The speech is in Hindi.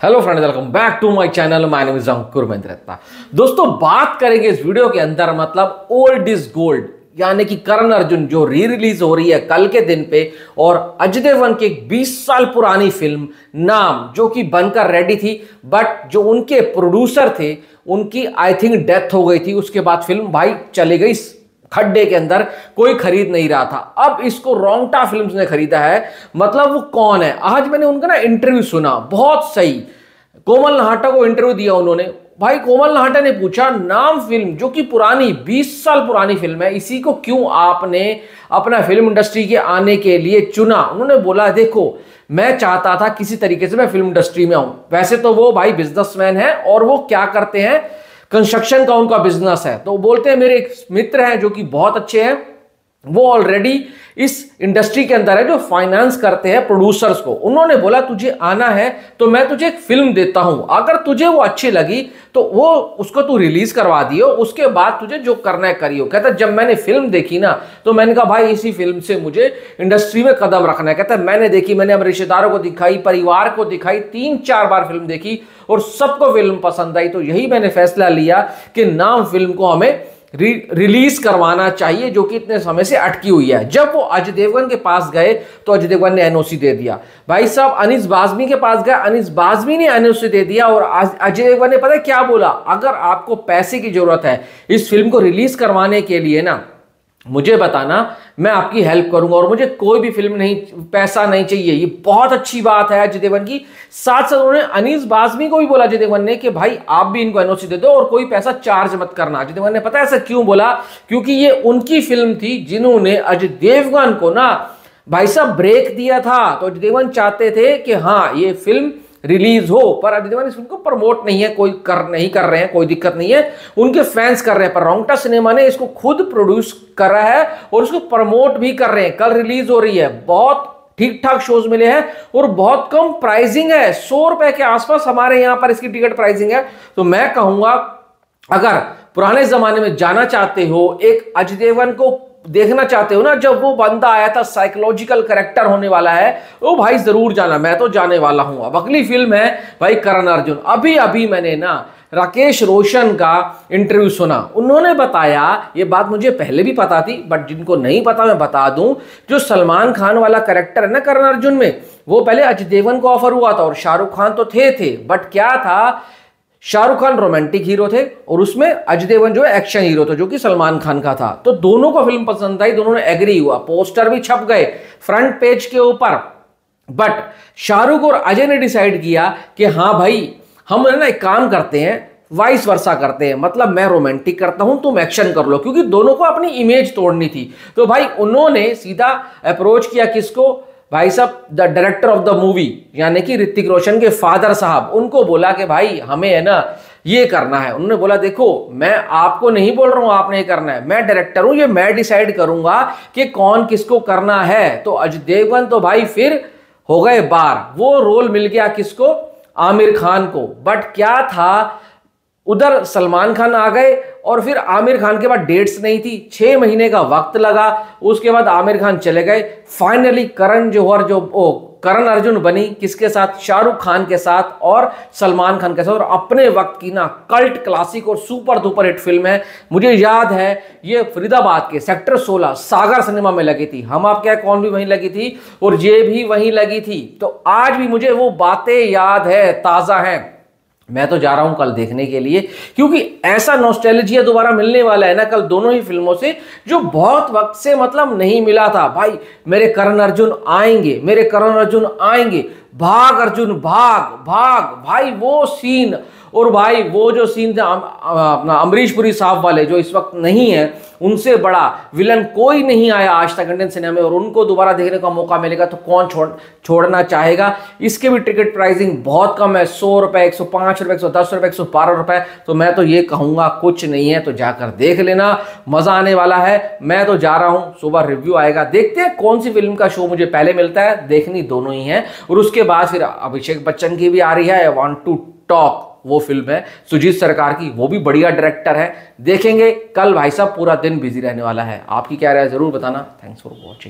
Hello friends welcome back to my channel my name is Ankur Mahindratta दोस्तों, बात करेंगे इस वीडियो के अंदर मतलब ओल्ड इज़ गोल्ड यानी कि करण अर्जुन जो री रिलीज़ हो रही है कल के दिन पे, और अजय देवगन की एक 20 साल पुरानी फ़िल्म नाम, जो कि बनकर रेडी थी बट जो उनके प्रोड्यूसर थे, उनकी आई थिंक डेथ हो गई थी, उसके बाद फ़िल्म भाई चली गई खड्डे के अंदर कोई खरीद नहीं रहा था। अब इसको रोंगटा फिल्म्स ने खरीदा है। मतलब वो कौन है? आज मैंने उनका ना इंटरव्यू सुना। बहुत सही। कोमल नहाटा को इंटरव्यू दिया उन्होंने। भाई, कोमल नहाटा ने पूछा, नाम फ़िल्म जो कि पुरानी 20 साल पुरानी फ़िल्म है, इसी को क्यों आपने अपना फ़िल्म इंडस्ट्री के आने के लिए चुना? उन्होंने बोला, देखो, मैं चाहता था किसी तरीके से मैं फ़िल्म इंडस्ट्री में आऊँ। वैसे तो वो भाई बिजनेसमैन है और वो क्या करते हैं? कंस्ट्रक्शन का उनका बिज़नेस है। तो बोलते हैं, मेरे एक मित्र हैं जो कि बहुत अच्छे हैं, वो ऑलरेडी इस इंडस्ट्री के अंदर है जो फाइनेंस करते हैं प्रोड्यूसर्स को। उन्होंने बोला, तुझे आना है तो मैं तुझे एक फ़िल्म देता हूँ। अगर तुझे वो अच्छी लगी तो वो उसको तू रिलीज़ करवा दियो। उसके बाद तुझे जो करना है करियो। कहता जब मैंने फ़िल्म देखी ना तो मैंने कहा, भाई, इसी फ़िल्म से मुझे इंडस्ट्री में कदम रखना है। कहता मैंने देखी, मैंने अपने रिश्तेदारों को दिखाई, परिवार को दिखाई, तीन चार बार फ़िल्म देखी और सबको फ़िल्म पसंद आई। तो यही मैंने फैसला लिया कि नाम फ़िल्म को हमें रिलीज़ करवाना चाहिए, जो कि इतने समय से अटकी हुई है। जब वो अजय देवगन के पास गए तो अजय देवगन ने एनओसी दे दिया। भाई साहब, अनिस बाजमी के पास गए, अनिस बाजमी ने एनओसी दे दिया और अजय देवगन ने पता क्या बोला? अगर आपको पैसे की ज़रूरत है, इस फ़िल्म को रिलीज़ करवाने के लिए ना मुझे बताना, मैं आपकी हेल्प करूँगा और मुझे कोई भी फ़िल्म नहीं, पैसा नहीं चाहिए। ये बहुत अच्छी बात है अजय देवगन की। साथ साथ उन्होंने अनिस बाजमी को भी बोला अजय देवगन ने कि भाई, आप भी इनको एनओसी दे दो और कोई पैसा चार्ज मत करना। अजय देवगन ने पता है ऐसा क्यों बोला? क्योंकि ये उनकी फ़िल्म थी जिन्होंने अजय देवगन को ना, भाई साहब ब्रेक दिया था। तो अजय देवगन चाहते थे कि हाँ ये फ़िल्म रिलीज़ हो, पर अजय देवगन इस फ़िल्म को प्रमोट नहीं है, कोई कर नहीं कर रहे हैं, कोई दिक्कत नहीं है। उनके फैंस कर रहे हैं, पर रोंगटा सिनेमा ने इसको खुद प्रोड्यूस करा है और उसको प्रमोट भी कर रहे हैं। कल रिलीज़ हो रही है, बहुत ठीक ठाक शोज़ मिले हैं और बहुत कम प्राइसिंग है। सौ रुपए के आसपास हमारे यहाँ पर इसकी टिकट प्राइसिंग है। तो मैं कहूँगा, अगर पुराने जमाने में जाना चाहते हो, एक अजय देवगन को देखना चाहते हो ना, जब वो बंदा आया था साइकोलॉजिकल करेक्टर होने वाला है वो भाई ज़रूर जाना, मैं तो जाने वाला हूँ अब। अगली फ़िल्म है भाई करण अर्जुन। अभी अभी मैंने ना राकेश रोशन का इंटरव्यू सुना। उन्होंने बताया, ये बात मुझे पहले भी पता थी बट जिनको नहीं पता, मैं बता दूँ, जो सलमान खान वाला करेक्टर है ना करण अर्जुन में, वो पहले अजय देवगन को ऑफ़र हुआ था और शाहरुख खान तो थे थे बट क्या था शाहरुख खान रोमांटिक हीरो थे और उसमें अजय देवगन जो है एक्शन हीरो था, जो कि सलमान खान का था। तो दोनों को फ़िल्म पसंद आई, दोनों ने एग्री हुआ। पोस्टर भी छप गए फ्रंट पेज के ऊपर। बट शाहरुख और अजय ने डिसाइड किया कि हाँ भाई, हम ना एक काम करते हैं वाइस वर्षा करते हैं। मतलब मैं रोमांटिक करता हूँ, तुम एक्शन कर लो। क्योंकि दोनों को अपनी इमेज तोड़नी थी। तो भाई उन्होंने सीधा अप्रोच किया किसको? भाई साहब the director of the movie यानी कि ऋतिक रोशन के फादर साहब, उनको बोला कि भाई, हमें है ना ये करना है। उन्होंने बोला, देखो, मैं आपको नहीं बोल रहा हूँ, आपने ये करना है। मैं डायरेक्टर हूँ, ये मैं डिसाइड करूँगा कि कौन किसको करना है। तो अजय देवगन तो भाई फिर हो गए बार। वो रोल मिल गया किसको? आमिर खान को। बट क्या था? उधर सलमान खान आ गए और फिर आमिर खान के बाद डेट्स नहीं थी, छह महीने का वक्त लगा, उसके बाद आमिर खान चले गए। फाइनली करण जौहर जो, ओ, करण अर्जुन बनी किसके साथ? शाहरुख खान के साथ और सलमान खान के साथ। और अपने वक्त की ना कल्ट क्लासिक और सुपर डुपर हिट फ़िल्म है। मुझे याद है, ये फरीदाबाद के सेक्टर 16 सागर सिनेमा में लगी थी। हम आप क्या कौन भी वहीं लगी थी? और ये भी वहीं लगी थी। तो आज भी मुझे वो बातें याद है, ताज़ा हैं। मैं तो जा रहा हूँ कल देखने के लिए, क्योंकि ऐसा नॉस्टैल्जिया दोबारा मिलने वाला है ना कल दोनों ही फ़िल्मों से, जो बहुत वक्त से मतलब नहीं मिला था। भाई, मेरे करण अर्जुन आएँगे, मेरे करण अर्जुन आएँगे भाग, अर्जुन, भाग भाग। भाई, वो सीन और भाई, वो जो सीन थे अपना अमरीश पुरी साहब वाले, जो इस वक्त नहीं है, उनसे बड़ा विलन कोई नहीं आया आज तक इंडियन सिनेमा में, और उनको दोबारा देखने का मौका मिलेगा तो कौन छोड़, छोड़ना चाहेगा? इसके भी टिकट प्राइसिंग बहुत कम है, सौ रुपए, एक सौ पाँच रुपए, एक सौ दस रुपए, एक सौ बारह रुपए। तो मैं तो ये कहूँगा, कुछ नहीं है तो जाकर देख लेना। मज़ा आने वाला है। मैं तो जा रहा हूँ, सुबह रिव्यू आएगा। देखते हैं कौन सी फ़िल्म का शो मुझे पहले मिलता है। देखनी दोनों ही है। और उसके बाद फिर अभिषेक बच्चन की भी आ रही है आई वॉन्ट टू टॉक वो फ़िल्म है। सुजीत सरकार की, वो भी बढ़िया डायरेक्टर है। देखेंगे, कल भाई साहब पूरा दिन बिज़ी रहने वाला है। आपकी क्या राय ज़रूर बताना। Thanks for watching